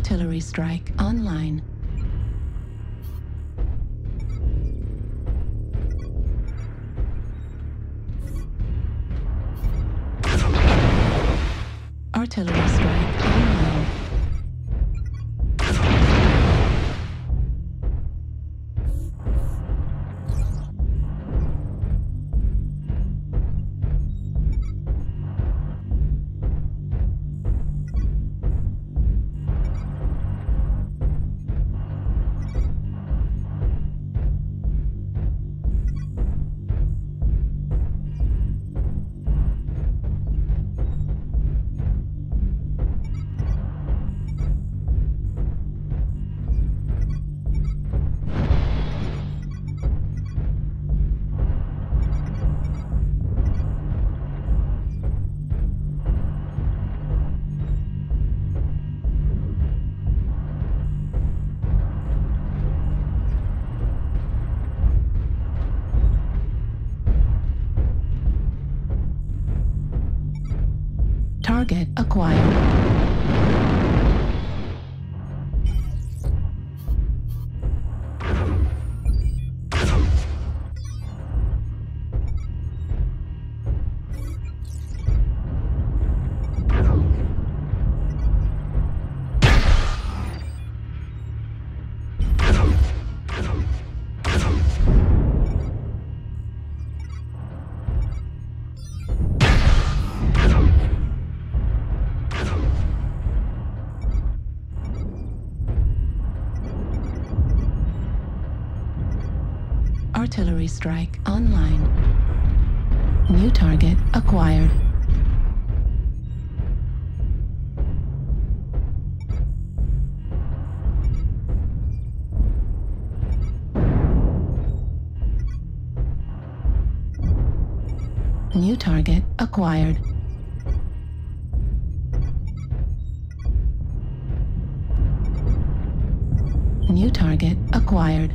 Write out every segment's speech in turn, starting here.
Artillery strike online. Artillery strike online. Target acquired. Artillery strike online. New target acquired. New target acquired. New target acquired.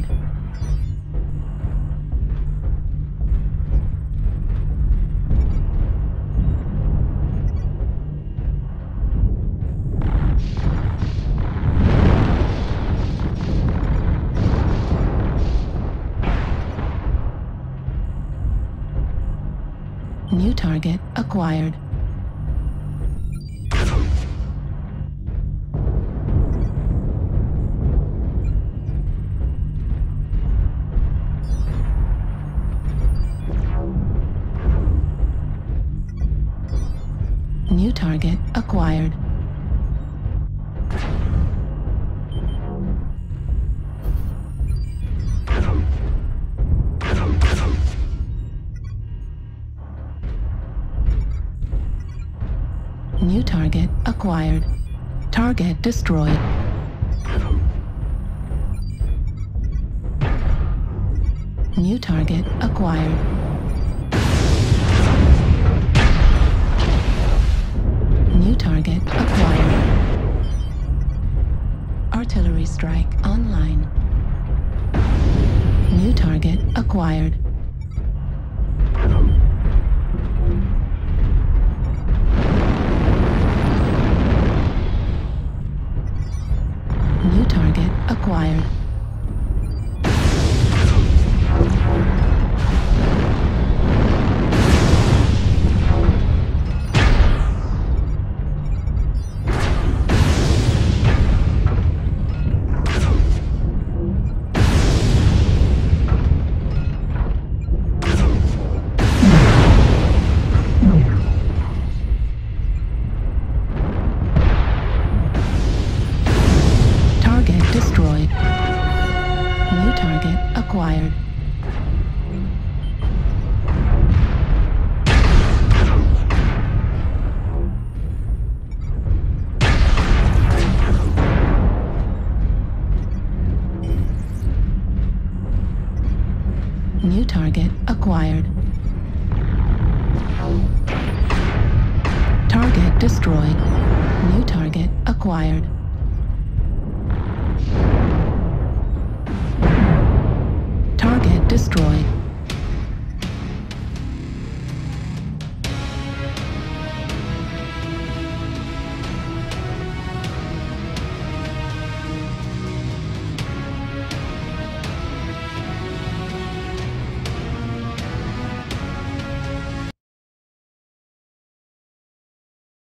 Acquired. New target acquired. New target acquired. New target acquired. Target destroyed. New target acquired. New target acquired. Artillery strike online. New target acquired. New target acquired. Destroyed. New target acquired. New target acquired. Target destroyed. New target acquired. Destroyed.